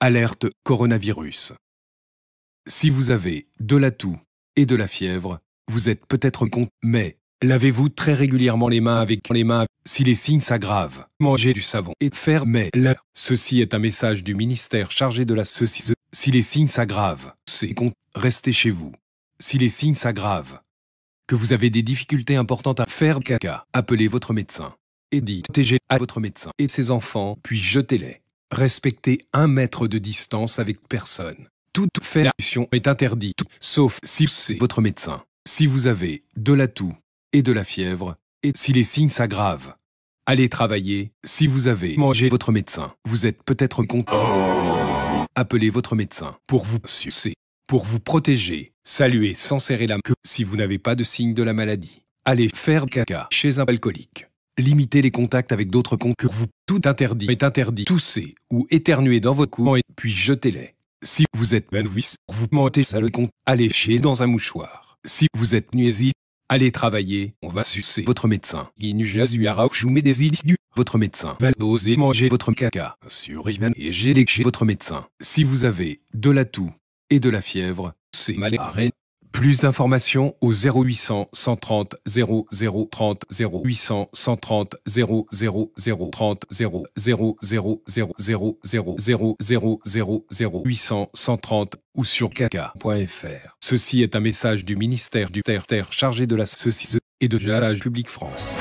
Alerte coronavirus. Si vous avez de la toux et de la fièvre, vous êtes peut-être con, mais lavez-vous très régulièrement les mains avec les mains. Si les signes s'aggravent, mangez du savon et fermez la. Ceci est un message du ministère chargé de la ceci. Si les signes s'aggravent, c'est con, restez chez vous. Si les signes s'aggravent, que vous avez des difficultés importantes à faire caca, appelez votre médecin et dites à votre médecin et ses enfants, puis jetez-les. Respectez un mètre de distance avec personne. Toute fellation est interdite, sauf si c'est votre médecin. Si vous avez de la toux et de la fièvre, et si les signes s'aggravent, allez travailler. Si vous avez mangé votre médecin, vous êtes peut-être content. Appelez votre médecin pour vous sucer, pour vous protéger. Saluez sans serrer la main si vous n'avez pas de signe de la maladie. Allez faire caca chez un alcoolique. Limitez les contacts avec d'autres vous. Tout interdit est interdit. Toussez ou éternuez dans votre cou et puis jetez-les. Si vous êtes novice, vous mentez ça le compte. Allez chier dans un mouchoir. Si vous êtes nuisible, allez travailler. On va sucer votre médecin. du votre médecin va oser manger votre caca sur et j'ai votre médecin. Si vous avez de la toux et de la fièvre, c'est mal plus d'informations au 0800 130 00 30 0800 130 00 30 0 0 0 0 0 0 0 0 0 0 800 130 ou sur caca.fr. Ceci est un message du ministère du Terre-Terre chargé de la ceci et de l'âge public France.